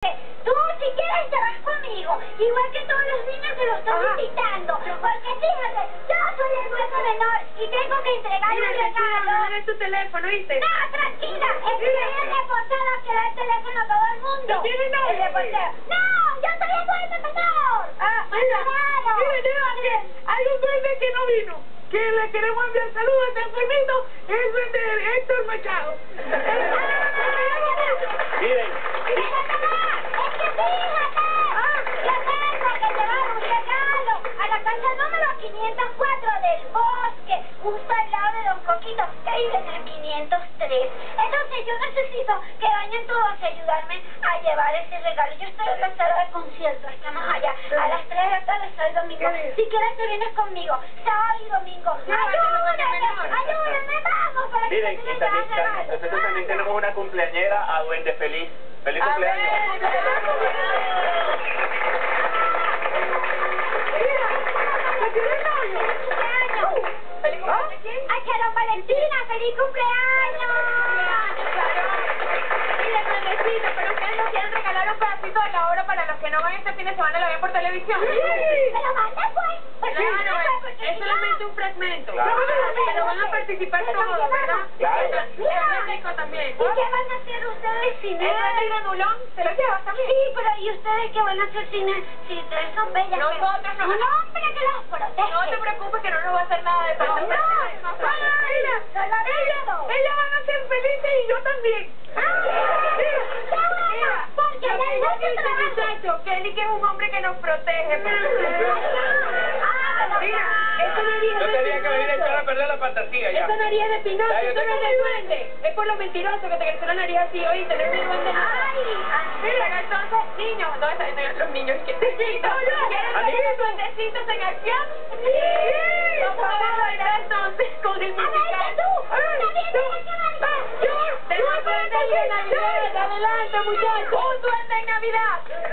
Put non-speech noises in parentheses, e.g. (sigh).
Tú si quieres te vas conmigo, igual que todos los niños te lo estoy invitando. Porque fíjate, yo soy el hueso menor y tengo que entregar un regalo. Dame tu teléfono, ¿viste? No, tranquila, es que soy el reportero que da el teléfono a todo el mundo. ¿No tiene nadie? El. No, yo soy el hueso menor. Ah, mira, mira, mira, que hay un duende que no vino, que le queremos enviar saludos a este enfermito, es el de Héctor Machado. Miren, Mira, mamá, es que fíjate. Ya tengo que llevar un regalo a la casa número 504 del bosque, justo al lado de Don Coquito, que vive en el 503. Entonces yo necesito que vayan todos a ayudarme a llevar ese regalo. Yo estoy en la sala de concierto, estamos allá, a las 3 de la tarde, sábado y domingo. Si quieres te vienes conmigo, sábado y domingo. Ayúdame, ayúdame, vamos, para que miren, te y también, nosotros también tenemos una cumpleañera a Duende Feliz. ¡Feliz cumpleaños! (laughs) Valentina! ¡Feliz cumpleaños! Mira, grandecito, pero ustedes no quieren regalar un pedacito de la obra para los que no van este fin de semana y la ven por televisión. ¡Me lo mandas, pues! Sí, Claro, (laughs) es, solamente un fragmento. Claro. Participar todos, ¿verdad? Claro. Rico también. ¿Y qué van a hacer ustedes sin ¿El él? duende granulón? ¿Se lo llevas también? Sí, pero ¿y ustedes qué van a hacer sin él? Si ustedes son bellas. Nosotros no. Un hombre que los protege. No te preocupes que no nos va a hacer nada de No, falta. no, no, miedo. ellas van a ser felices y yo también. ¡Ah! Porque en el que este trabajo- muchacho, Kelly, que es un hombre que nos protege. Ah, Mira, esa nariz No perder la fantasía ya. Esa nariz es de Pinocho, eso no es de duende. Es por lo mentiroso que te creció la nariz así, un duende. Ay, Mira, entonces, niños, ¿dónde están los niños? ¿Qué? ¿Quieren ver Amiguitos. los duendecitos en acción? Vamos a bailar entonces con el musical. que tú, también tienes que bailar. Tenemos duendes de Navidad, adelante muchachos. Un duende en Navidad.